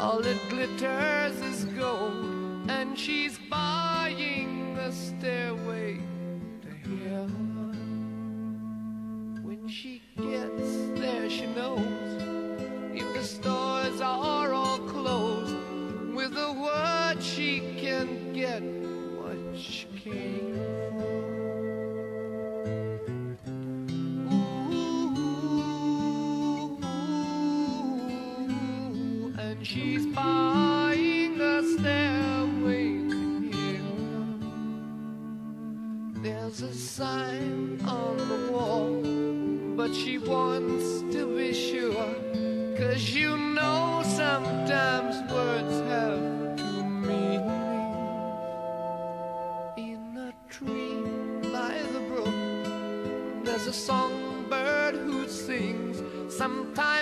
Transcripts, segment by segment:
All that glitters is gold, and she's buying the stairway to heaven. When she gets there, she knows if the stores are all closed, with a word she can get what she came There's a sign on the wall, but she wants to be sure. Cause you know sometimes words have two meanings. In a tree by the brook, there's a songbird who sings. Sometimes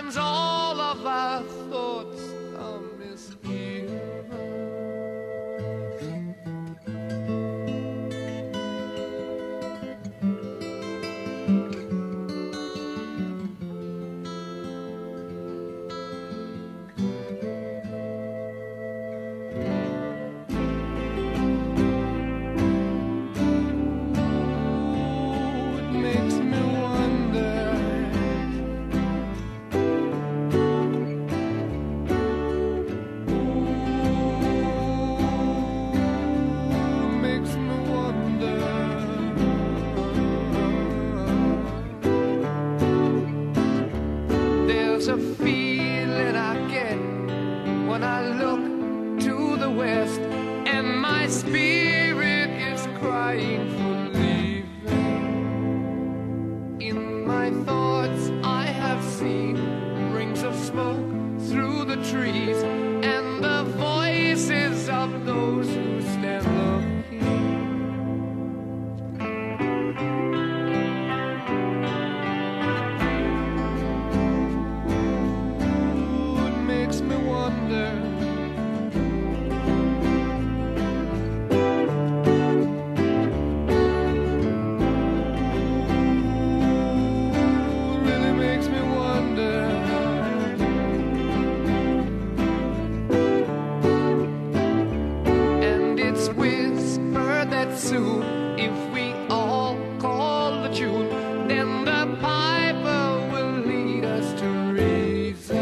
soon, if we all call the tune, then the piper will lead us to reason.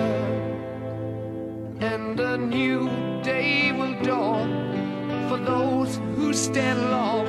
And a new day will dawn for those who stand long